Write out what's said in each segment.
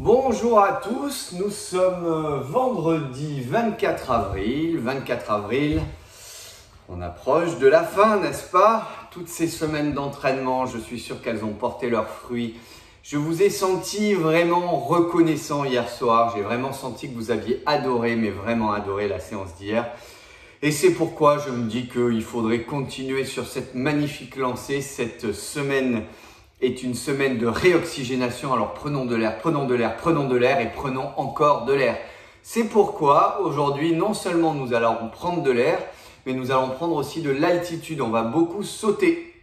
Bonjour à tous, nous sommes euh, vendredi 24 avril. 24 avril, on approche de la fin, n'est-ce pas? Toutes ces semaines d'entraînement, je suis sûr qu'elles ont porté leurs fruits. Je vous ai senti vraiment reconnaissant hier soir. J'ai vraiment senti que vous aviez adoré, mais vraiment adoré la séance d'hier. Et c'est pourquoi je me dis qu'il faudrait continuer sur cette magnifique lancée, cette semaine est une semaine de réoxygénation. Alors prenons de l'air, prenons de l'air, prenons de l'air et prenons encore de l'air. C'est pourquoi aujourd'hui, non seulement nous allons prendre de l'air, mais nous allons prendre aussi de l'altitude. On va beaucoup sauter.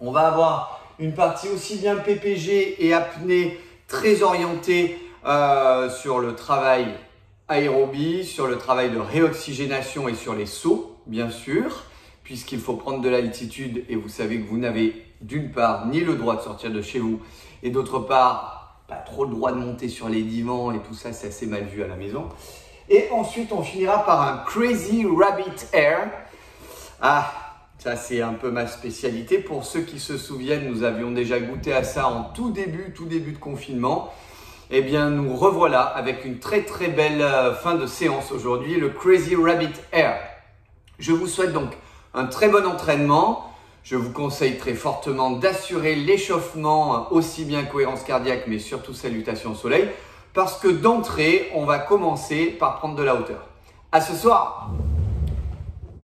On va avoir une partie aussi bien PPG et apnée très orientée euh, sur le travail aérobie, sur le travail de réoxygénation et sur les sauts, bien sûr, puisqu'il faut prendre de l'altitude et vous savez que vous n'avez d'une part, ni le droit de sortir de chez vous, et d'autre part, pas trop le droit de monter sur les divans et tout ça, c'est assez mal vu à la maison. Et ensuite, on finira par un Crazy Rabbit Air. Ah, ça c'est un peu ma spécialité. Pour ceux qui se souviennent, nous avions déjà goûté à ça en tout début, tout début de confinement. Eh bien, nous revoilà avec une très très belle euh, fin de séance aujourd'hui, le Crazy Rabbit Air. Je vous souhaite donc un très bon entraînement. Je vous conseille très fortement d'assurer l'échauffement, aussi bien cohérence cardiaque, mais surtout salutation au soleil, parce que d'entrée, on va commencer par prendre de la hauteur. À ce soir